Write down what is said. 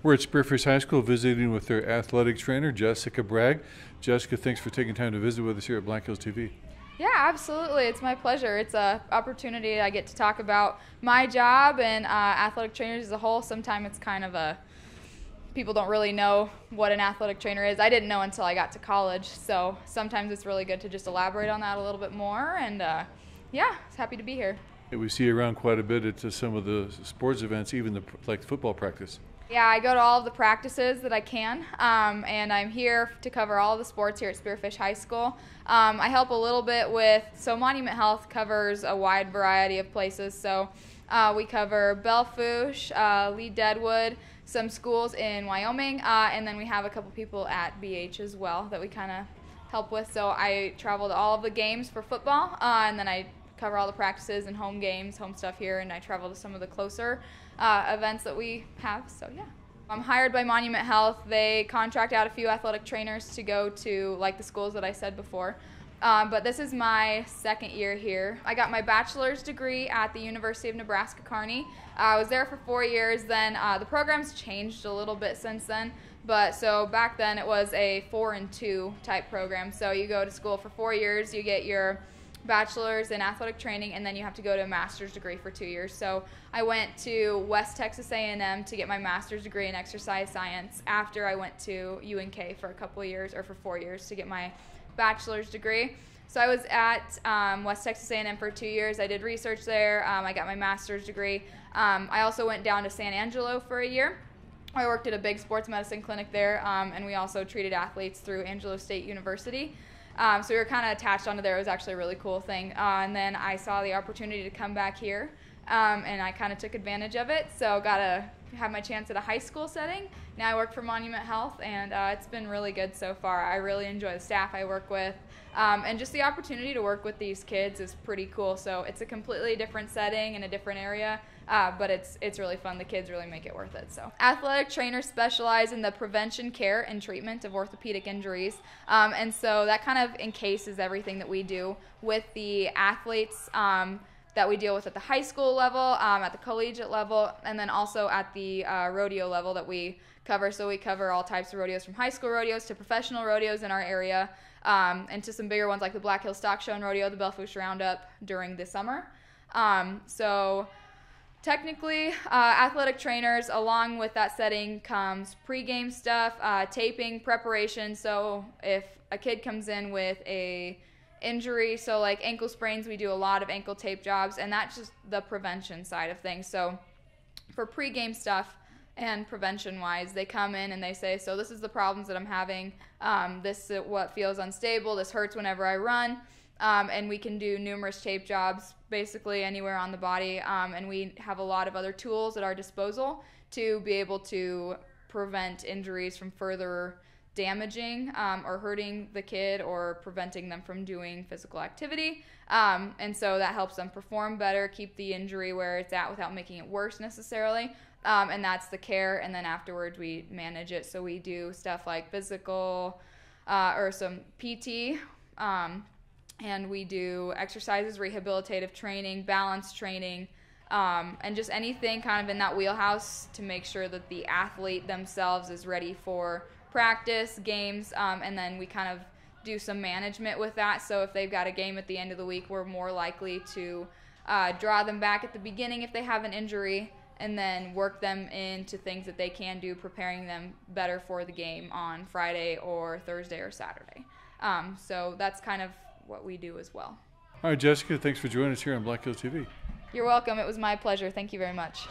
We're at Spearfish High School visiting with their athletic trainer, Jessica Bragg. Jessica, thanks for taking time to visit with us here at Black Hills TV. Yeah, absolutely. It's my pleasure. It's an opportunity I get to talk about my job and uh, athletic trainers as a whole. Sometimes it's kind of a people don't really know what an athletic trainer is. I didn't know until I got to college, so sometimes it's really good to just elaborate on that a little bit more. And uh, yeah, happy to be here. We see you around quite a bit at some of the sports events, even the, like football practice. Yeah, I go to all of the practices that I can, um, and I'm here to cover all the sports here at Spearfish High School. Um, I help a little bit with, so Monument Health covers a wide variety of places. So uh, we cover Belle Fourche, uh, Lead-Deadwood, some schools in Wyoming, uh, and then we have a couple people at BH as well that we kind of help with. So I travel to all of the games for football, uh, and then I cover all the practices and home games, home stuff here, and I travel to some of the closer uh, events that we have. So yeah. I'm hired by Monument Health. They contract out a few athletic trainers to go to like the schools that I said before. Um, but this is my second year here. I got my bachelor's degree at the University of Nebraska Kearney. Uh, I was there for four years. Then uh, the program's changed a little bit since then. But so back then it was a four and two type program. So you go to school for four years, you get your bachelor's in athletic training and then you have to go to a master's degree for two years. So i went to west texas a&m to get my master's degree in exercise science after i went to unk for a couple years or for four years to get my bachelor's degree. So i was at um, west texas a&m for two years. I did research there. Um, i got my master's degree. Um, i also went down to san angelo for a year. I worked at a big sports medicine clinic there, um, and we also treated athletes through Angelo State University. Um, so we were kind of attached onto there. It was actually a really cool thing. Uh, and then I saw the opportunity to come back here, um, and I kind of took advantage of it. So got to have my chance at a high school setting. Now I work for Monument Health, and uh, it's been really good so far. I really enjoy the staff I work with. Um, and just the opportunity to work with these kids is pretty cool. So it's a completely different setting in a different area, uh, but it's it's really fun. The kids really make it worth it. So athletic trainers specialize in the prevention, care, and treatment of orthopedic injuries, um, and so that kind of encases everything that we do with the athletes. Um, that we deal with at the high school level, um, at the collegiate level, and then also at the uh, rodeo level that we cover. So we cover all types of rodeos from high school rodeos to professional rodeos in our area um, and to some bigger ones like the Black Hills Stock Show and Rodeo, the Belle Fourche Roundup during the summer. Um, so technically, uh, athletic trainers, along with that setting, comes pregame stuff, uh, taping, preparation. So if a kid comes in with a injury, so like ankle sprains, we do a lot of ankle tape jobs, and that's just the prevention side of things. So for pregame stuff, and prevention wise they come in and they say so this is the problems that i'm having um, this is what feels unstable this hurts whenever i run um, and we can do numerous tape jobs basically anywhere on the body um, and we have a lot of other tools at our disposal to be able to prevent injuries from further damaging um, or hurting the kid or preventing them from doing physical activity. Um, and so that helps them perform better, keep the injury where it's at without making it worse necessarily. Um, and that's the care. And then afterwards, we manage it. So we do stuff like physical uh, or some PT. And we do exercises, rehabilitative training, balance training, um, and just anything kind of in that wheelhouse to make sure that the athlete themselves is ready for practice, games, um, and then we kind of do some management with that. So if they've got a game at the end of the week, we're more likely to uh, draw them back at the beginning if they have an injury and then work them into things that they can do, preparing them better for the game on Friday or Thursday or Saturday. Um, so that's kind of what we do as well. All right, Jessica, thanks for joining us here on Black Hills TV. You're welcome. It was my pleasure. Thank you very much.